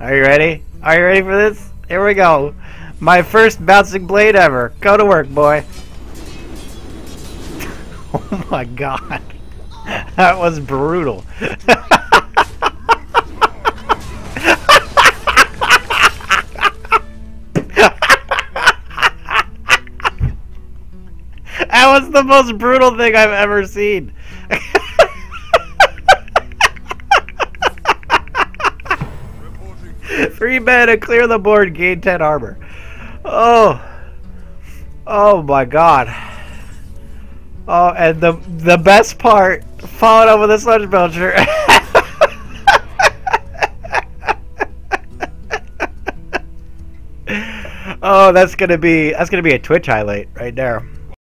Are you ready? Are you ready for this? Here we go. My first bouncing blade ever. Go to work, boy. oh my god. That was brutal. That was the most brutal thing I've ever seen. Three men and clear the board, gain 10 armor. Oh. Oh my god. Oh, and the the best part, followed up with a sludge belcher. oh, that's gonna be that's gonna be a Twitch highlight right there.